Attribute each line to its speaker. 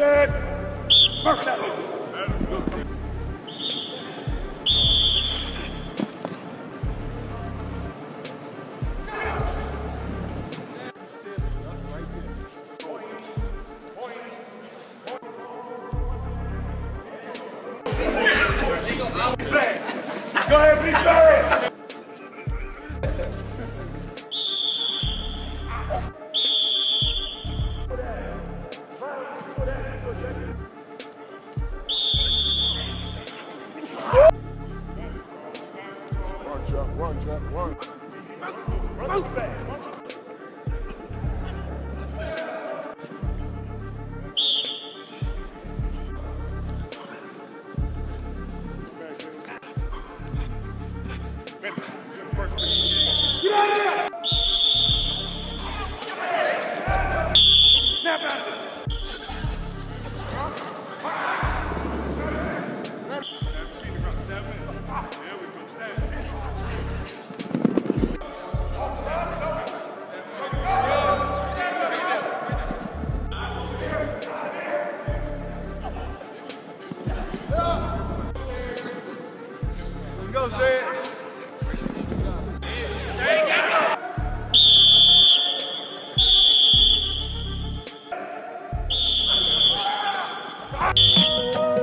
Speaker 1: Zet! Wacht Go ahead, please,
Speaker 2: Run, Chuck, run, run.
Speaker 1: Fast. Snap out of it. Go, Zed.
Speaker 2: Run,